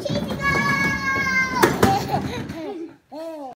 cheesy.